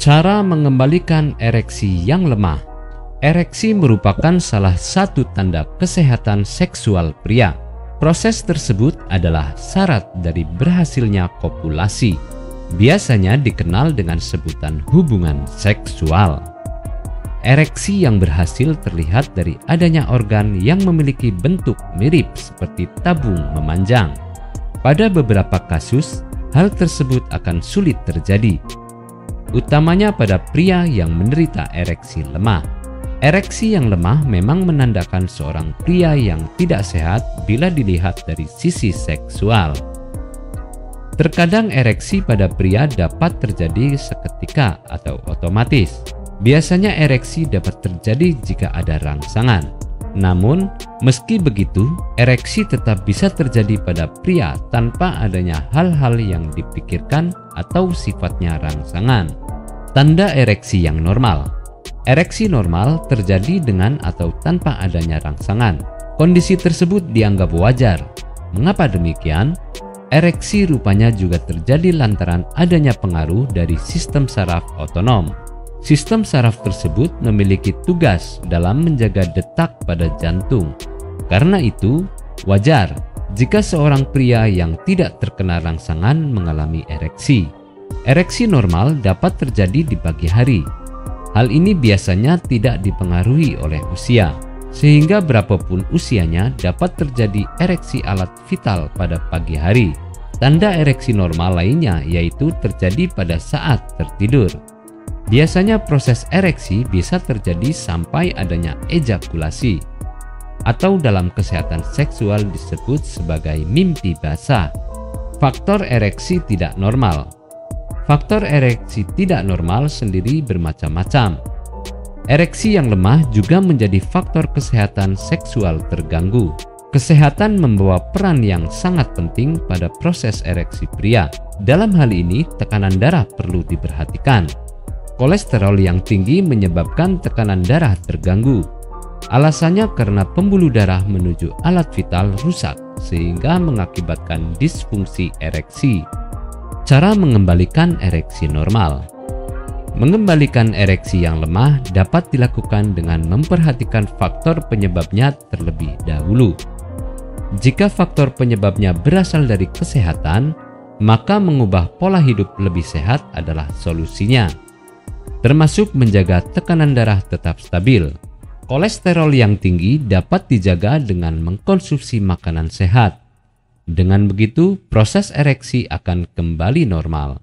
Cara mengembalikan ereksi yang lemah. Ereksi merupakan salah satu tanda kesehatan seksual pria. Proses tersebut adalah syarat dari berhasilnya kopulasi. Biasanya dikenal dengan sebutan hubungan seksual. Ereksi yang berhasil terlihat dari adanya organ yang memiliki bentuk mirip seperti tabung memanjang. Pada beberapa kasus, hal tersebut akan sulit terjadi, utamanya pada pria yang menderita ereksi lemah. Ereksi yang lemah memang menandakan seorang pria yang tidak sehat bila dilihat dari sisi seksual. Terkadang ereksi pada pria dapat terjadi seketika atau otomatis Biasanya ereksi dapat terjadi jika ada rangsangan. Namun, meski begitu, ereksi tetap bisa terjadi pada pria tanpa adanya hal-hal yang dipikirkan atau sifatnya rangsangan. Tanda ereksi yang normal. Ereksi normal terjadi dengan atau tanpa adanya rangsangan. Kondisi tersebut dianggap wajar. Mengapa demikian? Ereksi rupanya juga terjadi lantaran adanya pengaruh dari sistem saraf otonom. Sistem saraf tersebut memiliki tugas dalam menjaga detak pada jantung. Karena itu, wajar jika seorang pria yang tidak terkena rangsangan mengalami ereksi. Ereksi normal dapat terjadi di pagi hari. Hal ini biasanya tidak dipengaruhi oleh usia, sehingga berapapun usianya dapat terjadi ereksi alat vital pada pagi hari. Tanda ereksi normal lainnya yaitu terjadi pada saat tertidur. Biasanya proses ereksi bisa terjadi sampai adanya ejakulasi atau dalam kesehatan seksual disebut sebagai mimpi basah. Faktor ereksi tidak normal. Faktor ereksi tidak normal sendiri bermacam-macam. Ereksi yang lemah juga menjadi faktor kesehatan seksual terganggu. Kesehatan membawa peran yang sangat penting pada proses ereksi pria. Dalam hal ini, tekanan darah perlu diperhatikan. Kolesterol yang tinggi menyebabkan tekanan darah terganggu. Alasannya karena pembuluh darah menuju alat vital rusak sehingga mengakibatkan disfungsi ereksi. Cara mengembalikan ereksi normal. Mengembalikan ereksi yang lemah dapat dilakukan dengan memperhatikan faktor penyebabnya terlebih dahulu. Jika faktor penyebabnya berasal dari kesehatan, maka mengubah pola hidup lebih sehat adalah solusinya termasuk menjaga tekanan darah tetap stabil. Kolesterol yang tinggi dapat dijaga dengan mengkonsumsi makanan sehat. Dengan begitu, proses ereksi akan kembali normal.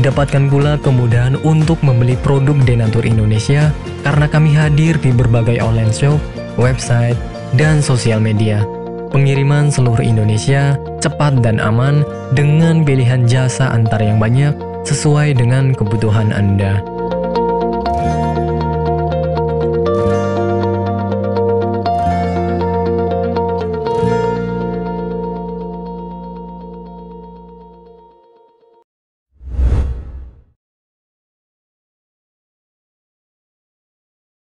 Dapatkan pula kemudahan untuk membeli produk Denatur Indonesia karena kami hadir di berbagai online shop, website, dan sosial media. Pengiriman seluruh Indonesia cepat dan aman dengan pilihan jasa antar yang banyak sesuai dengan kebutuhan Anda.